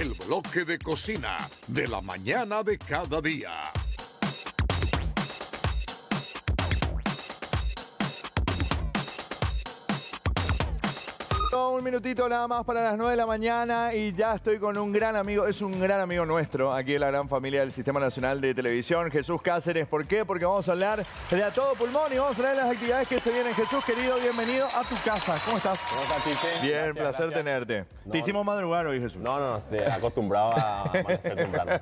el bloque de cocina de la mañana de cada día. Un minutito nada más para las 9 de la mañana y ya estoy con un gran amigo, es un gran amigo nuestro, aquí en la gran familia del Sistema Nacional de Televisión, Jesús Cáceres. ¿Por qué? Porque vamos a hablar de a todo pulmón y vamos a hablar de las actividades que se vienen. Jesús, querido, bienvenido a tu casa. ¿Cómo estás? ¿Cómo estás, Chiche? Bien, Gracias, placer gracias. tenerte. No, Te hicimos madrugar hoy, Jesús. No, no, no, se acostumbraba a amanecer temprano.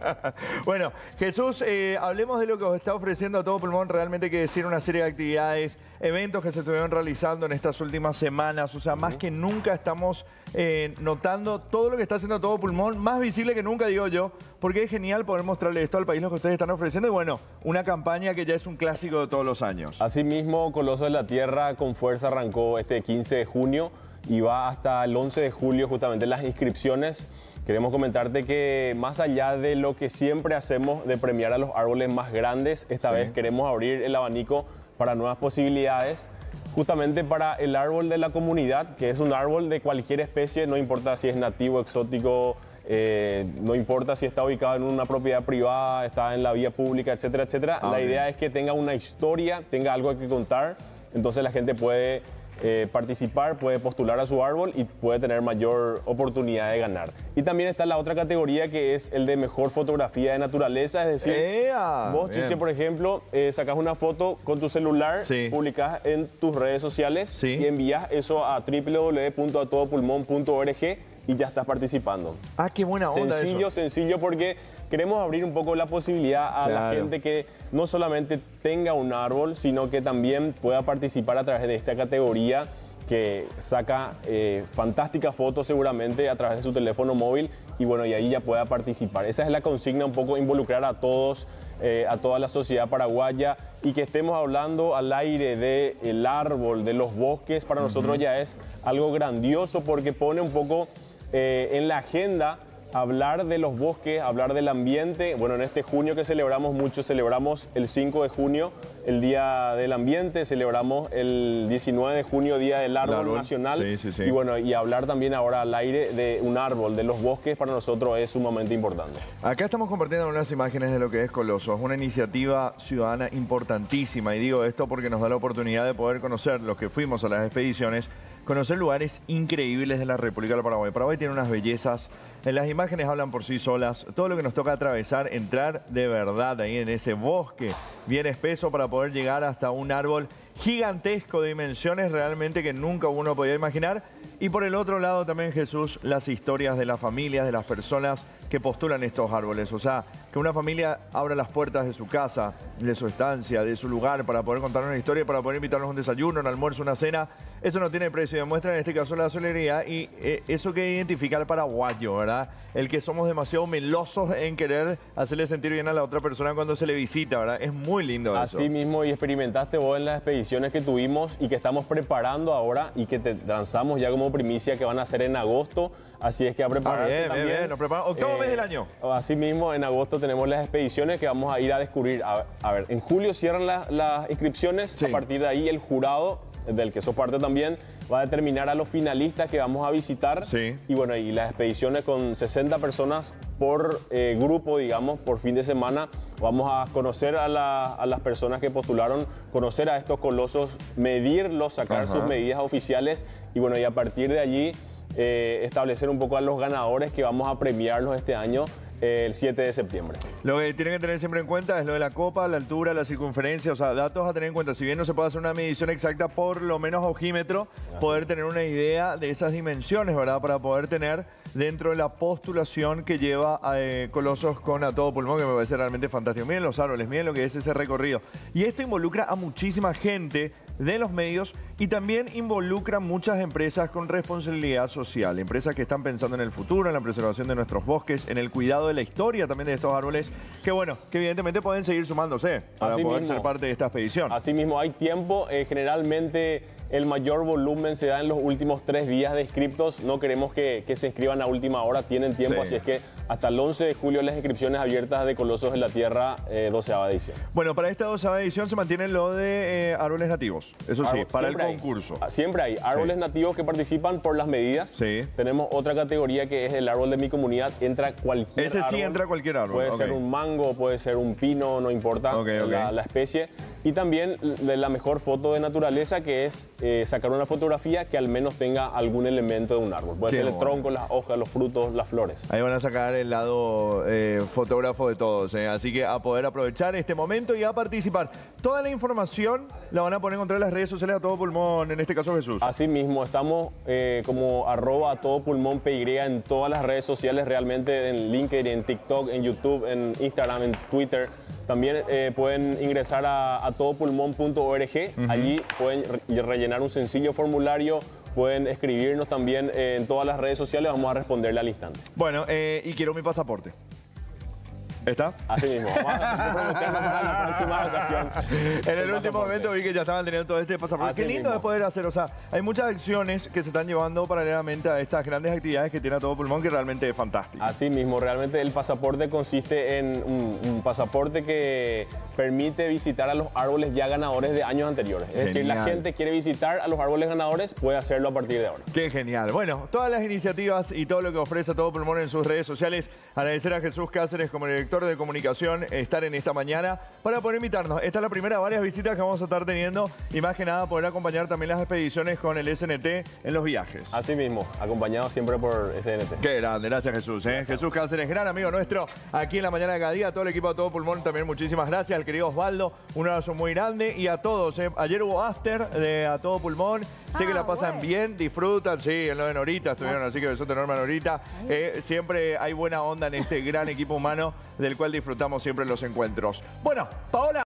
bueno, Jesús, eh, hablemos de lo que os está ofreciendo a todo pulmón. Realmente hay que decir una serie de actividades, eventos que se estuvieron realizando en estas últimas semanas. O sea, más que nunca estamos eh, notando todo lo que está haciendo todo pulmón, más visible que nunca, digo yo, porque es genial poder mostrarle esto al país lo que ustedes están ofreciendo. Y bueno, una campaña que ya es un clásico de todos los años. Asimismo, Coloso de la Tierra con fuerza arrancó este 15 de junio y va hasta el 11 de julio justamente las inscripciones. Queremos comentarte que más allá de lo que siempre hacemos de premiar a los árboles más grandes, esta vez queremos abrir el abanico para nuevas posibilidades. Justamente para el árbol de la comunidad, que es un árbol de cualquier especie, no importa si es nativo, exótico, eh, no importa si está ubicado en una propiedad privada, está en la vía pública, etcétera, etcétera. Ah, la bien. idea es que tenga una historia, tenga algo que contar, entonces la gente puede eh, participar, puede postular a su árbol y puede tener mayor oportunidad de ganar. Y también está la otra categoría que es el de mejor fotografía de naturaleza, es decir, ¡Ea! vos, Bien. Chiche, por ejemplo, eh, sacas una foto con tu celular, Sí. publicas en tus redes sociales Sí. y envías eso a www.atodopulmón.org y ya estás participando. Ah, qué buena onda Sencillo, eso. sencillo, porque queremos abrir un poco la posibilidad a la gente que no solamente tenga un árbol, sino que también pueda participar a través de esta categoría que saca eh, fantásticas fotos seguramente a través de su teléfono móvil y bueno, y ahí ya pueda participar. Esa es la consigna, un poco involucrar a todos, eh, a toda la sociedad paraguaya y que estemos hablando al aire del árbol, de los bosques, para nosotros ya es algo grandioso porque pone un poco eh, en la agenda hablar de los bosques, hablar del ambiente. Bueno, en este junio que celebramos mucho, celebramos el 5 de junio, el Día del Ambiente, celebramos el 19 de junio, Día del Árbol, árbol, Nacional. sí, sí, sí. Y bueno, y hablar también ahora al aire de un árbol, de los bosques, para nosotros es sumamente importante. Acá estamos compartiendo unas imágenes de lo que es Coloso. Es una iniciativa ciudadana importantísima y digo esto porque nos da la oportunidad de poder conocer, los que fuimos a las expediciones, conocer lugares increíbles de la República del Paraguay. Paraguay tiene unas bellezas, en las imágenes hablan por sí solas, todo lo que nos toca atravesar, entrar de verdad ahí en ese bosque bien espeso para poder llegar hasta un árbol gigantesco de dimensiones realmente que nunca uno podía imaginar. Y por el otro lado también Jesús, las historias de las familias, de las personas que postulan estos árboles. O sea, que una familia abra las puertas de su casa, de su estancia, de su lugar para poder contar una historia, para poder invitarnos a un desayuno, un almuerzo, una cena. Eso no tiene precio demuestra en este caso la solidaridad y eh, eso que identifica al paraguayo, ¿verdad? El que somos demasiado melosos en querer hacerle sentir bien a la otra persona cuando se le visita, ¿verdad? Es muy lindo eso. Así mismo, y experimentaste vos en las expediciones que tuvimos y que estamos preparando ahora y que te lanzamos ya como primicia que van a ser en agosto. Así es que a Ah, prepararse bien, bien, también. Eh, bien. Nos preparamos. Octavo mes del año. Así mismo, en agosto tenemos las expediciones que vamos a ir a descubrir. A, a ver, en julio cierran la- las inscripciones. Sí. A partir de ahí, el jurado, del que sos parte también, va a determinar a los finalistas que vamos a visitar. Sí. Y bueno, y las expediciones con 60 personas por eh, grupo, digamos, por fin de semana. Vamos a conocer a, la- a las personas que postularon, conocer a estos colosos, medirlos, sacar Ajá. sus medidas oficiales y bueno, y a partir de allí eh, establecer un poco a los ganadores que vamos a premiarlos este año eh, el 7 de septiembre. Lo que tienen que tener siempre en cuenta es lo de la copa, la altura, la circunferencia, o sea, datos a tener en cuenta. Si bien no se puede hacer una medición exacta, por lo menos ojímetro, poder tener una idea de esas dimensiones, ¿verdad? Para poder tener dentro de la postulación que lleva a eh, Colosos con A Todo Pulmón, que me parece realmente fantástico. Miren los árboles, miren lo que es ese recorrido. Y esto involucra a muchísima gente de los medios y también involucra muchas empresas con responsabilidad social, empresas que están pensando en el futuro, en la preservación de nuestros bosques, en el cuidado de la historia también de estos árboles, que bueno, que evidentemente pueden seguir sumándose para Así poder mismo. ser parte de esta expedición. Asimismo, hay tiempo. eh, generalmente el mayor volumen se da en los últimos tres días de inscriptos. No queremos que, que se inscriban a última hora, tienen tiempo, Sí. así es que hasta el 11 de julio las inscripciones abiertas de Colosos en la Tierra, eh, 12 edición. Bueno, para esta doceava edición se mantiene lo de eh, árboles nativos. Eso sí, para el hay. concurso. Ah, Siempre hay árboles Sí. nativos que participan por las medidas. Sí. Tenemos otra categoría que es el árbol de mi comunidad. Entra cualquier Ese sí árbol. entra cualquier árbol, Puede ser un mango, puede ser un pino, no importa la especie. Y también de la mejor foto de naturaleza que es eh, sacar una fotografía que al menos tenga algún elemento de un árbol. Puede Qué ser el bueno. tronco, las hojas, los frutos, las flores. Ahí van a sacar el lado eh, fotógrafo de todos, eh. así que a poder aprovechar este momento y a participar. Toda la información la van a poner encontrar en las redes sociales a todo pulmón, en este caso Jesús. Asimismo, estamos eh, como arroba a todo pulmón PY en todas las redes sociales, realmente en LinkedIn, en TikTok, en YouTube, en Instagram, en Twitter. También eh, pueden ingresar a, a todopulmón.org. Allí pueden re- rellenar un sencillo formulario, pueden escribirnos también en todas las redes sociales, vamos a responderle al instante. Bueno, eh, y quiero mi pasaporte. ¿Está? Así mismo, vamos a comprometernos para la próxima ocasión. En el último momento vi que ya estaban teniendo todo este pasaporte. Así Qué lindo mismo. es poder hacer, o sea, hay muchas acciones que se están llevando paralelamente a estas grandes actividades que tiene a todo pulmón que realmente es fantástico. Así mismo, realmente el pasaporte consiste en un, un pasaporte que permite visitar a los árboles ya ganadores de años anteriores. Es decir, la gente quiere visitar a los árboles ganadores, puede hacerlo a partir de ahora. Qué genial. Bueno, todas las iniciativas y todo lo que ofrece Todo Pulmón en sus redes sociales. Agradecer a Jesús Cáceres como director de comunicación estar en esta mañana para poder invitarnos. Esta es la primera de varias visitas que vamos a estar teniendo y más que nada poder acompañar también las expediciones con el SNT en los viajes. Así mismo, acompañado siempre por SNT. Qué grande, gracias Jesús. ¿eh? Jesús Cáceres, gran amigo nuestro, aquí en la mañana de cada día. A todo el equipo de Todo Pulmón también muchísimas gracias. Al querido Osvaldo, un abrazo muy grande. Y a todos, ¿eh? ayer hubo after de A Todo Pulmón. Sé que Ah, la pasan bueno. bien, disfrutan. Sí, en lo de Norita estuvieron, así que besote enorme a Norita. Eh, siempre hay buena onda en este gran equipo humano del cual disfrutamos siempre los encuentros. Bueno, Paola.